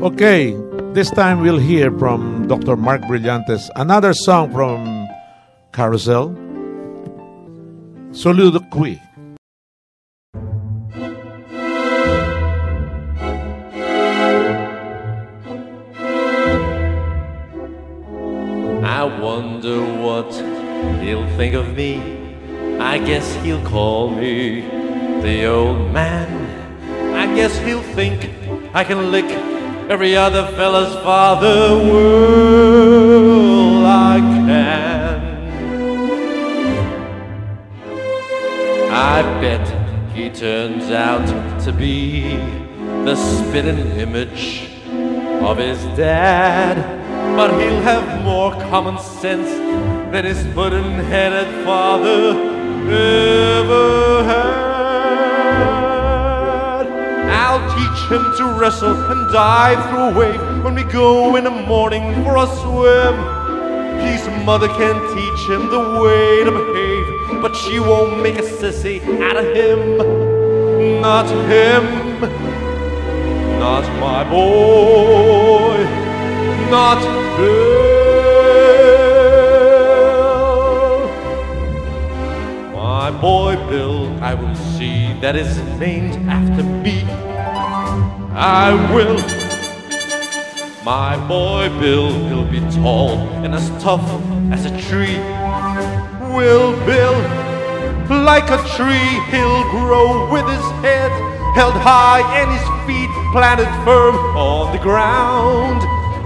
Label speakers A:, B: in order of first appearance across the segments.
A: Okay, this time we'll hear from Dr. Marc Brillantes another song from Carousel, Soliloquy.
B: I wonder what he'll think of me. I guess he'll call me the old man. I guess he'll think I can lick every other fella's father. Well, I can. I bet he turns out to be the spitting image of his dad. But he'll have more common sense than his pudding headed father ever had. I'll teach him to wrestle and dive through a wave when we go in the morning for a swim. His mother can teach him the way to behave, but she won't make a sissy out of him. Not him, not my boy, not Bill. My boy Bill, I will see that is named after me. I will. My boy Bill, he'll be tall and as tough as a tree. Will Bill, like a tree, he'll grow with his head held high and his feet planted firm on the ground.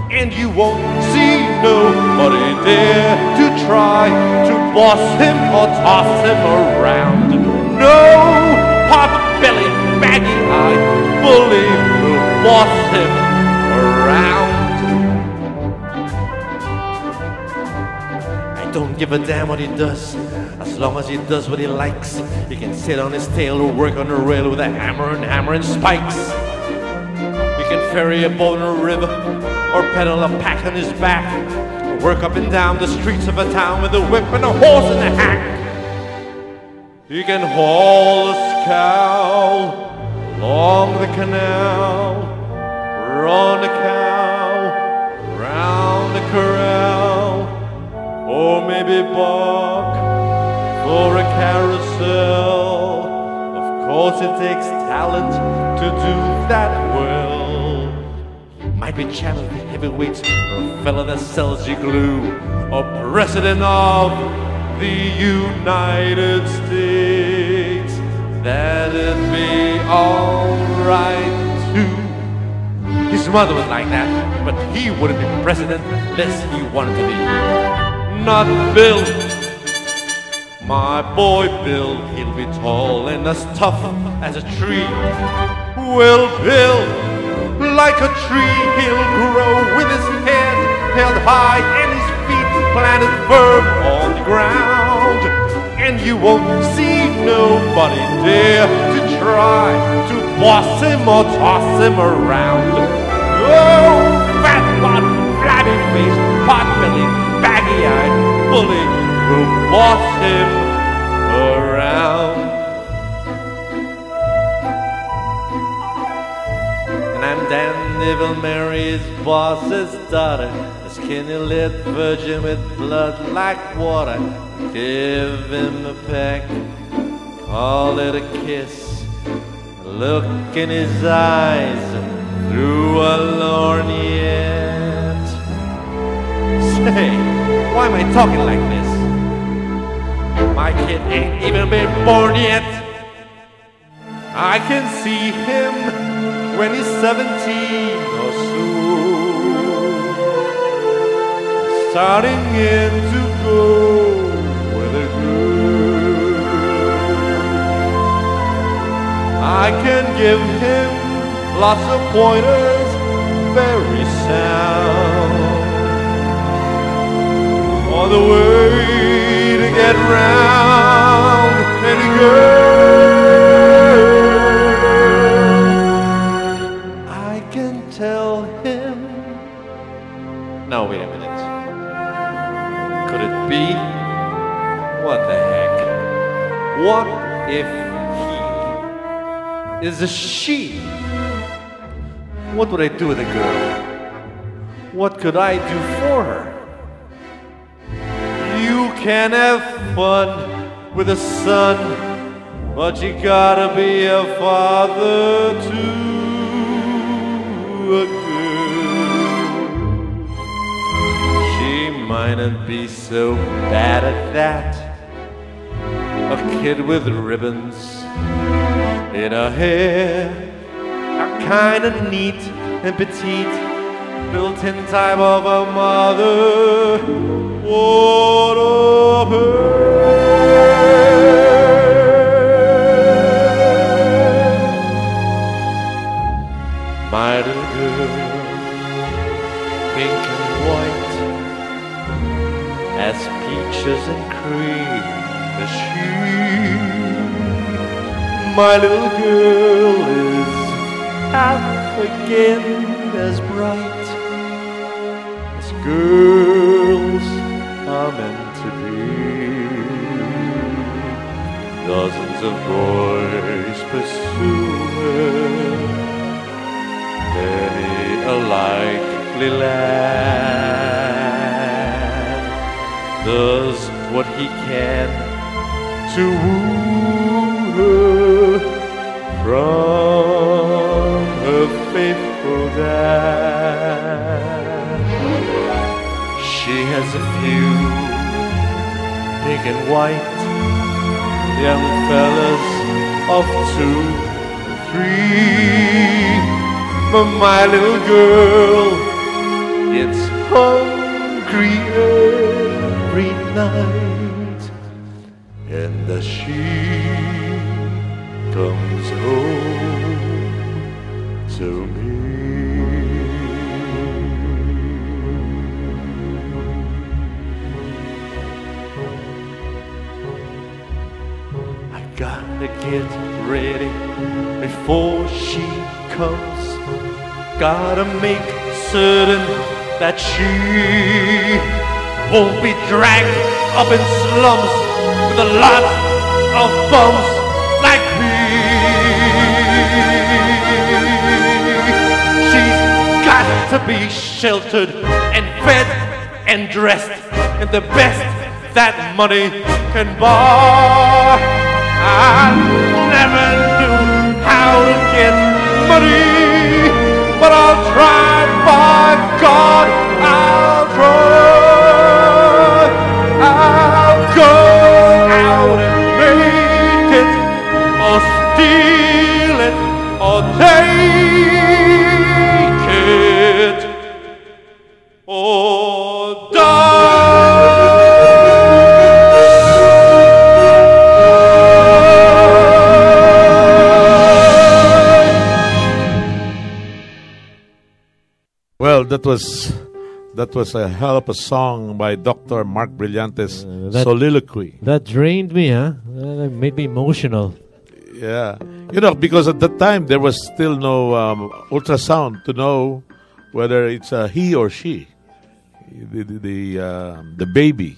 B: And you won't see nobody dare to try to boss him or toss him around. No pot belly, baggy eyed bully him around. I don't give a damn what he does. As long as he does what he likes, he can sit on his tail or work on a rail with a hammer and hammer and spikes. He can ferry a boat in a river or pedal a pack on his back. Or work up and down the streets of a town with a whip and a horse and a hack. He can haul a scow along the canal, run a cow round the corral, or maybe bark for a carousel. Of course, it takes talent to do that well. Might be the heavyweights, or a fella that sells you glue, or president of the United States. That'd be alright mother was like that, but he wouldn't be president unless he wanted to be. Not Bill. My boy Bill, he'll be tall and as tough as a tree. Will Bill, like a tree, he'll grow with his head held high and his feet planted firm on the ground. And you won't see nobody dare to try to boss him or toss him around. Oh, fat pot, flabby face, pot belly, baggy eyed bully will boss him around. And I'm Dan Neville Mary's boss's daughter, a skinny lit virgin with blood like water. Give him a peck, call it a kiss. Look in his eyes talking like this? My kid ain't even been born yet. I can see him when he's 17 or so. Starting in to go with a girl. I can give him lots of pointers, very sound the way to get round. I can tell him. Now wait a minute. Could it be? What the heck? What if he is a she? what would I do with a girl? What could I do for her? Can have fun with a son, but you gotta be a father to a girl. She mightn't be so bad at that. A kid with ribbons in her hair are kinda neat and petite, built-in type of a mother. What a pair. My little girl, pink and white, as peaches and cream as she. My little girl is half again as bright girls are meant to be. Dozens of boys pursue her, many a likely lad does what he can to woo her from few pink and white young fellas of two three. But my little girl gets hungry every night, and as she comes home to me. Gotta get ready before she comes. Gotta make certain that she won't be dragged up in slums with a lot of bums like me. She's got to be sheltered and fed and dressed in the best that money can buy. I never knew how to get money, but I'll try. By God, I'll try.
A: That was that was a hell of a song by Dr. Marc Brillantes
C: Uh, that-
A: soliloquy.
C: That drained me, huh? That made me emotional.
A: Yeah, you know, because at that time there was still no um, ultrasound to know whether it's a he or she, the the the, uh, the baby.